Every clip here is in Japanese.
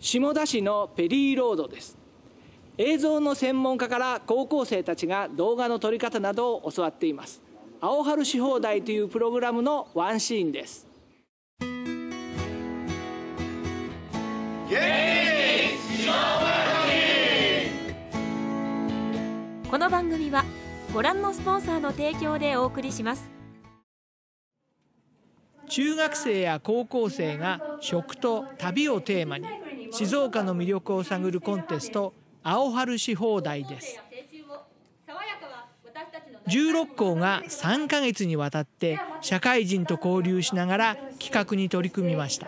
下田市のペリーロードです。映像の専門家から高校生たちが動画の撮り方などを教わっています。青春し放題というプログラムのワンシーンです。この番組はご覧のスポンサーの提供でお送りします。中学生や高校生が食と旅をテーマに静岡の魅力を探るコンテスト青春し放題です。16校が3ヶ月にわたって社会人と交流しながら企画に取り組みました。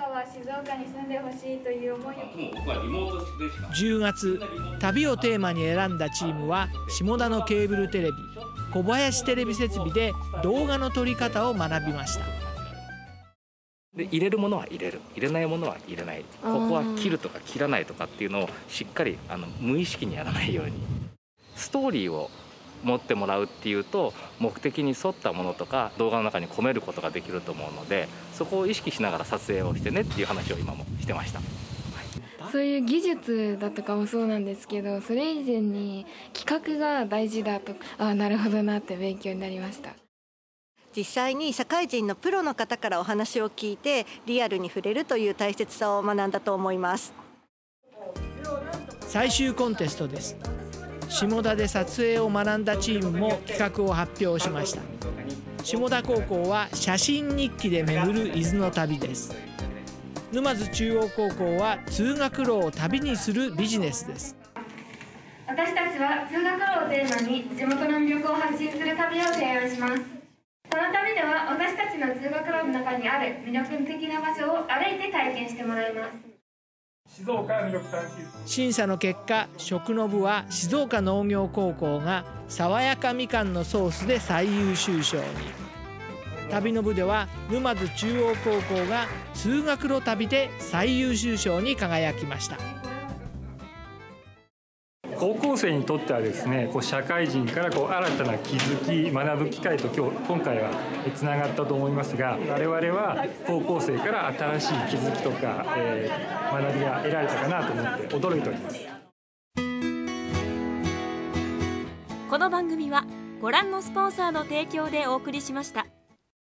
10月旅をテーマに選んだチームは下田のケーブルテレビ小林テレビ設備で動画の撮り方を学びましたで入れるものは入れる。入れないものは入れない。ここは切るとか切らないとかっていうのをしっかりあの無意識にやらないように。ストーリーを持ってもらうっていうと目的に沿ったものとか動画の中に込めることができると思うのでそこを意識しながら撮影をしてねっていう話を今もしてました。そういう技術だとかもそうなんですけどそれ以前に企画が大事だとかあなるほどなって勉強になりました実際に社会人のプロの方からお話を聞いてリアルに触れるという大切さを学んだと思います。最終コンテストです。下田で撮影を学んだチームも企画を発表しました。下田高校は写真日記で巡る伊豆の旅です。沼津中央高校は通学路を旅にするビジネスです。私たちは通学路をテーマに地元の魅力を発信する旅を提案します。この旅では私たちの通学路の中にある魅力的な場所を歩いて体験してもらいます。静岡魅力探審査の結果食の部は静岡農業高校が爽やかみかんのソースで最優秀賞に。旅の部では沼津中央高校が通学路旅で最優秀賞に輝きました高校生にとってはですねこう社会人からこう新たな気づき学ぶ機会と今日今回はつながったと思いますが我々は高校生から新しい気づきとか、えー、学びが得られたかなと思って驚いておりますこの番組はご覧のスポンサーの提供でお送りしました。